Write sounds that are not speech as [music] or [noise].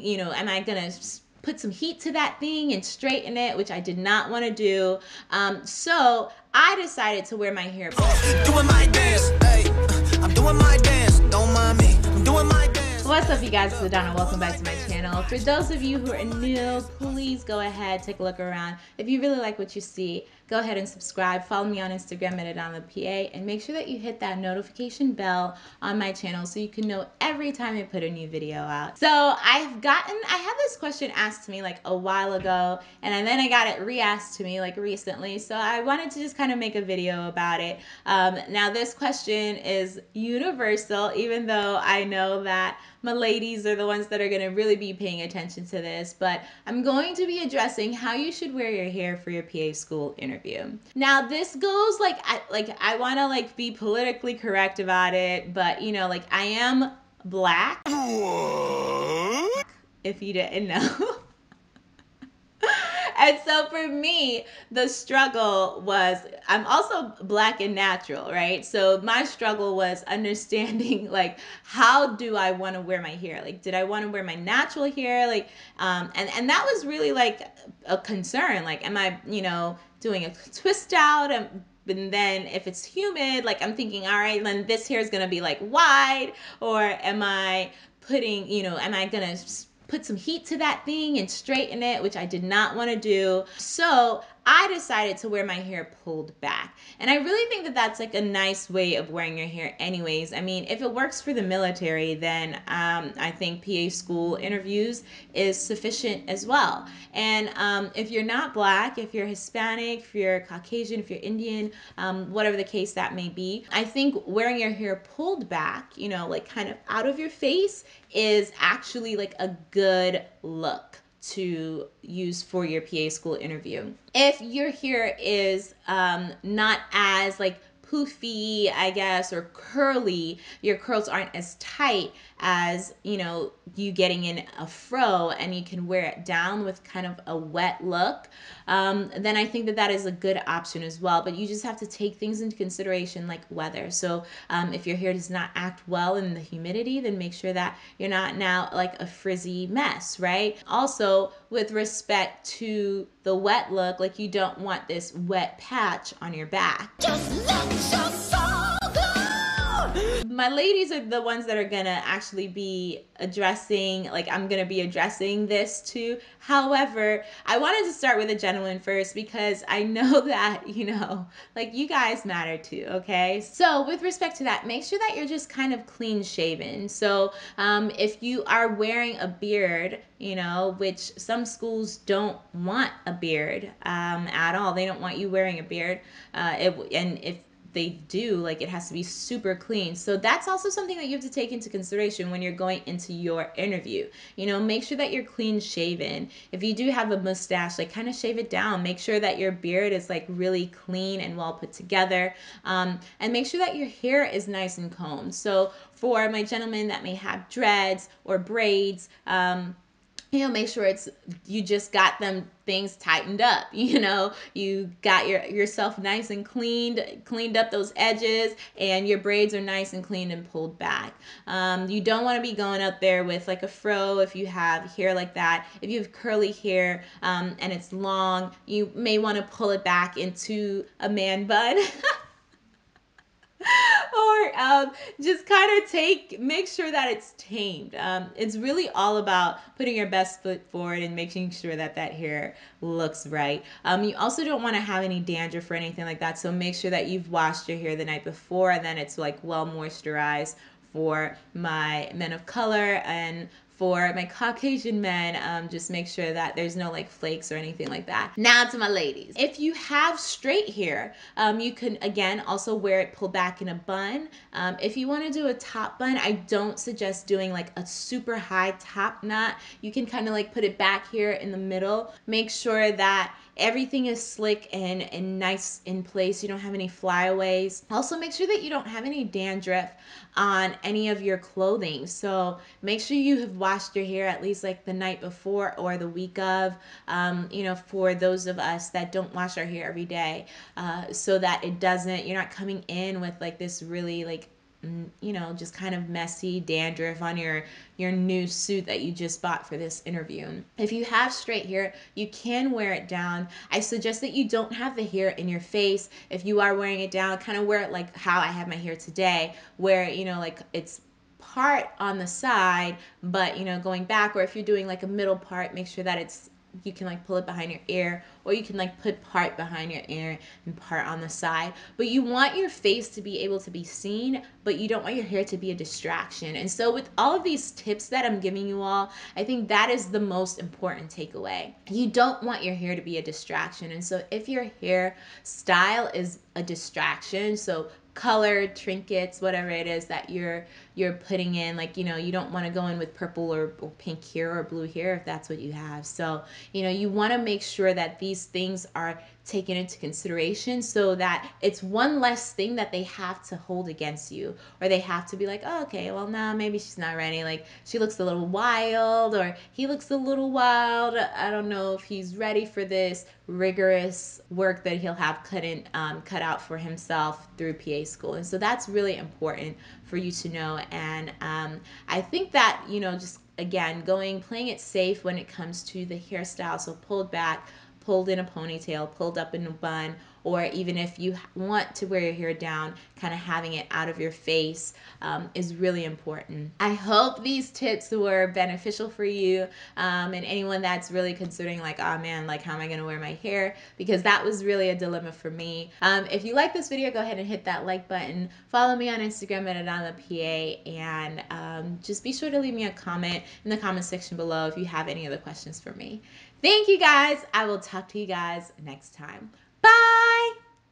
You know, am I gonna put some heat to that thing and straighten it, which I did not want to do. Um, so I decided to wear my hair. Doing my dance, hey, I'm doing my dance. Don't mind me, I'm doing my dance. What's up, you guys? It's Adanna. Welcome back to my channel. For those of you who are new, please go ahead, take a look around. If you really like what you see, go ahead and subscribe. Follow me on Instagram at AdannaPA and make sure that you hit that notification bell on my channel so you can know every time I put a new video out. So I've gotten, I had this question asked to me like a while ago and then I got it re-asked to me like recently. So I wanted to just kind of make a video about it. Um, now this question is universal, even though I know that my ladies are the ones that are going to really be paying attention to this, but I'm going to be addressing how you should wear your hair for your PA school interview. Now, this goes like I like I want to like be politically correct about it, but you know, like I am black. What? If you didn't know. [laughs] and so for me, the struggle was I'm also black and natural, right? So my struggle was understanding [laughs] like how do I want to wear my hair? Like did I want to wear my natural hair? Like um and and that was really like a concern. Like am I, you know, doing a twist out and and then if it's humid, like I'm thinking, all right, then this hair is gonna be like wide, or am I putting, you know, am I gonna put some heat to that thing and straighten it, which I did not want to do. So I decided to wear my hair pulled back. And I really think that that's like a nice way of wearing your hair anyways. I mean, if it works for the military, then um, I think PA school interviews is sufficient as well. And um, if you're not black, if you're Hispanic, if you're Caucasian, if you're Indian, um, whatever the case that may be, I think wearing your hair pulled back, you know, like kind of out of your face is actually like a good look to use for your PA school interview. If your hair is um, not as like poofy, I guess, or curly, your curls aren't as tight as, you know, you getting in a fro and you can wear it down with kind of a wet look, um, then I think that that is a good option as well. But you just have to take things into consideration like weather. So um, if your hair does not act well in the humidity, then make sure that you're not now like a frizzy mess, right? Also, with respect to the wet look, like you don't want this wet patch on your back. [laughs] My ladies are the ones that are gonna actually be addressing, like I'm gonna be addressing this too. However, I wanted to start with a gentleman first because I know [laughs] that, you know, like you guys matter too, okay? So with respect to that, make sure that you're just kind of clean shaven. So um, if you are wearing a beard, you know, which some schools don't want a beard um, at all. They don't want you wearing a beard. Uh, it, and if they do like it has to be super clean. So that's also something that you have to take into consideration when you're going into your interview. You know make sure that you're clean shaven. If you do have a mustache like kind of shave it down. Make sure that your beard is like really clean and well put together. Um, and make sure that your hair is nice and combed. So for my gentlemen that may have dreads or braids um, you know make sure it's you just got them things tightened up [laughs] you know? You got your yourself nice and cleaned cleaned up those edges and your braids are nice and clean and pulled back. Um, you don't want to be going out there with like a fro if you have hair like that. If you have curly hair um, and it's long you may want to pull it back into a man bun [laughs] or um, just kind of take make sure that it's tamed. Um, it's really all about putting your best foot forward and making sure that that hair looks right. Um, you also don't want to have any dandruff or anything like that so make sure that you've washed your hair the night before and then it's like well moisturized for my men of color and for my Caucasian men, um, just make sure that there's no like flakes or anything like that. Now to my ladies. If you have straight hair, um, you can again also wear it pulled back in a bun. Um, if you want to do a top bun, I don't suggest doing like a super high top knot. You can kind of like put it back here in the middle. Make sure that everything is slick and, and nice in place. You don't have any flyaways. Also, make sure that you don't have any dandruff on any of your clothing. So make sure you have washed your hair at least like the night before or the week of, um, you know, for those of us that don't wash our hair every day, uh, so that it doesn't, you're not coming in with like this really like mm, you know, just kind of messy dandruff on your your new suit that you just bought for this interview. If you have straight hair, you can wear it down. I suggest that you don't have the hair in your face. If you are wearing it down, kind of wear it like how I have my hair today, where you know, like it's part on the side, but you know, going back, or if you're doing like a middle part, make sure that it's you can like pull it behind your ear or you can like put part behind your ear and part on the side. But you want your face to be able to be seen but you don't want your hair to be a distraction. And so with all of these tips that i'm giving you all i think that is the most important takeaway. You don't want your hair to be a distraction. And so if your hair style is a distraction so color trinkets whatever it is that you're you're putting in. Like you know you don't want to go in with purple or, or pink here or blue here if that's what you have. So you know you want to make sure that these things are taken into consideration so that it's one less thing that they have to hold against you. Or they have to be like oh, okay well now nah, maybe she's not ready. Like she looks a little wild or he looks a little wild. I don't know if he's ready for this rigorous work that he'll have in um, cut out for himself through pa school. And so that's really important for you to know. And um, i think that you know just again going playing it safe when it comes to the hairstyle so pulled back pulled in a ponytail, pulled up in a bun, or even if you want to wear your hair down, kind of having it out of your face um, is really important. I hope these tips were beneficial for you um, and anyone that's really considering, like, oh man, like, how am I to wear my hair? Because that was really a dilemma for me. Um, if you like this video, go ahead and hit that like button. Follow me on Instagram at AdannaPA and um, just be sure to leave me a comment in the comment section below if you have any other questions for me. Thank you guys. I will talk to you guys next time. Bye.